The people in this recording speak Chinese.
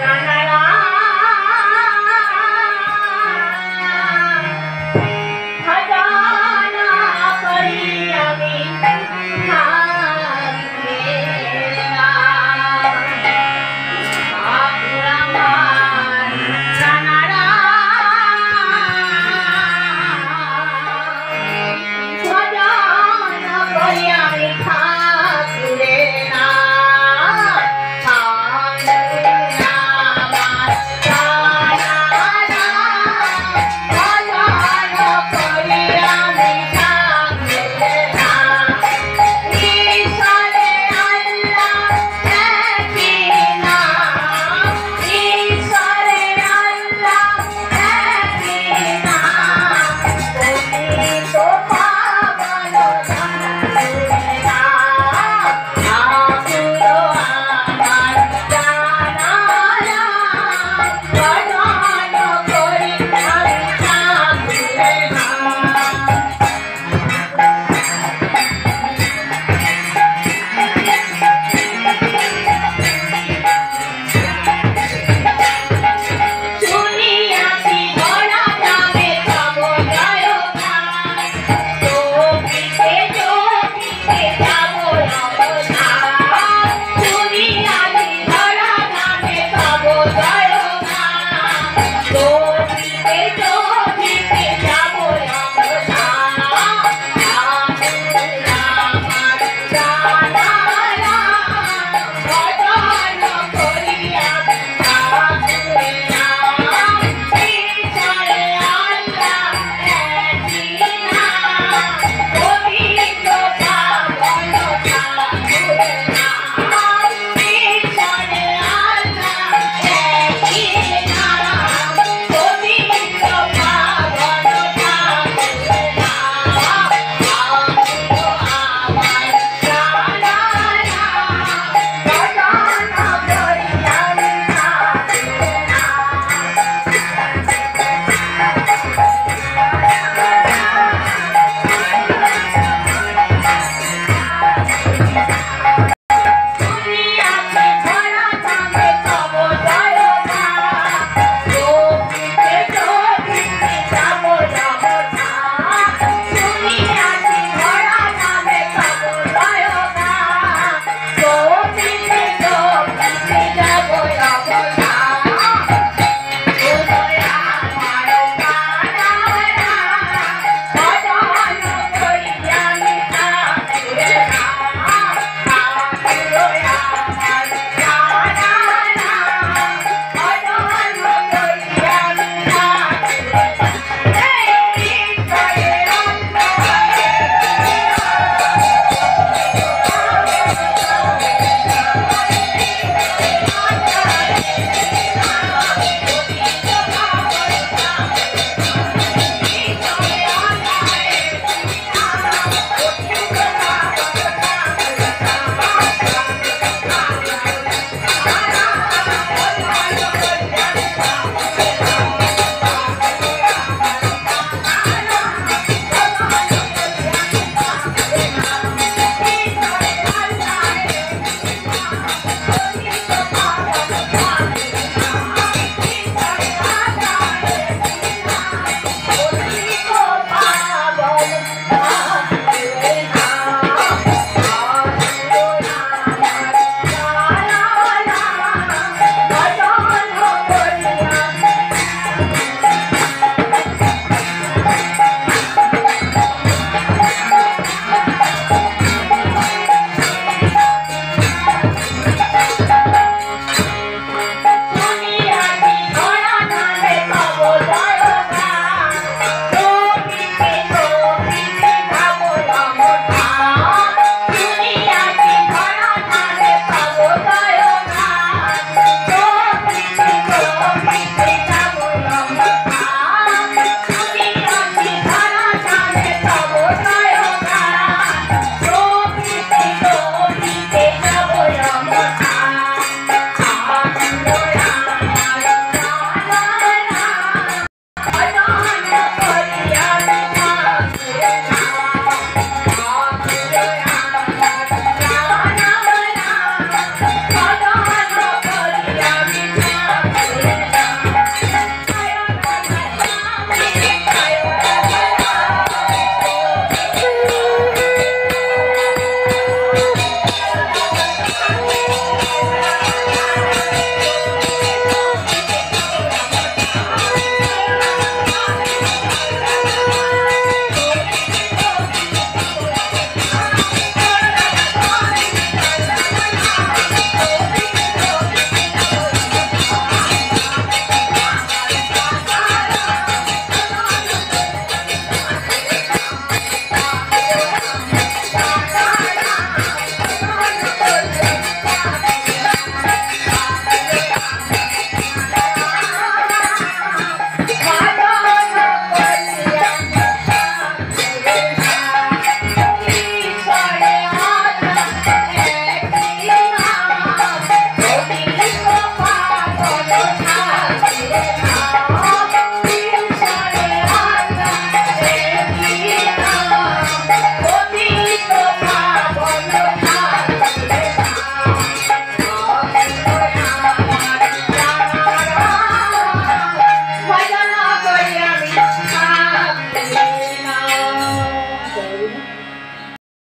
来来啦